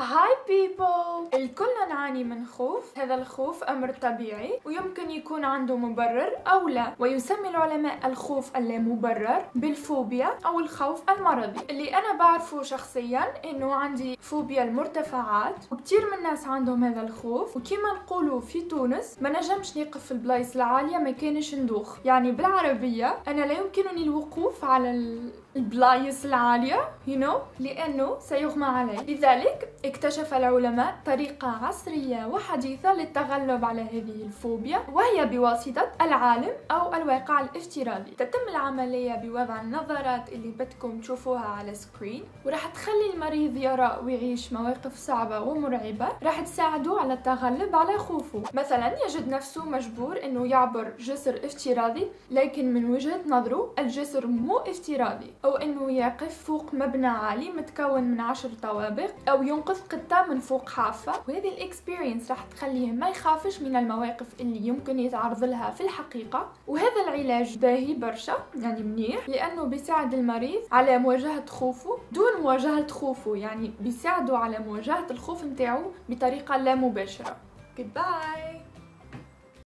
Hi people الكل نعاني من خوف. هذا الخوف أمر طبيعي ويمكن يكون عنده مبرر أو لا. ويسمي العلماء الخوف اللامبرر بالفوبيا أو الخوف المرضي. اللي أنا بعرفه شخصيا إنه عندي فوبيا المرتفعات وكتير من الناس عندهم هذا الخوف. وكما نقولوا في تونس ما نجمش نقف في البلايص العالية ما كانش ندوخ. يعني بالعربية أنا لا يمكنني الوقوف على البلايص العالية you know لأنه سيغمى علي. لذلك اكتشف العلماء طريقة عصرية وحديثة للتغلب على هذه الفوبيا وهي بواسطة العالم أو الواقع الافتراضي. تتم العملية بوضع النظارات اللي بدكم تشوفوها على screen وراح تخلي المريض يرى ويعيش مواقف صعبة ومرعبة. راح تساعده على التغلب على خوفه. مثلا يجد نفسه مجبور إنه يعبر جسر افتراضي لكن من وجهة نظره الجسر مو افتراضي أو أنه يقف فوق مبنى عالي متكون من عشر طوابق أو ينقذ قطة من فوق حافة وهذه ال experience راح تخليه ما يخافش من المواقف اللي يمكن يتعرض لها في الحقيقة. وهذا العلاج باهي برشا يعني منيح لأنه بيساعد المريض على مواجهة خوفه دون مواجهة خوفه يعني بيساعده على مواجهة الخوف متاعه بطريقة لا مباشرة. Goodbye!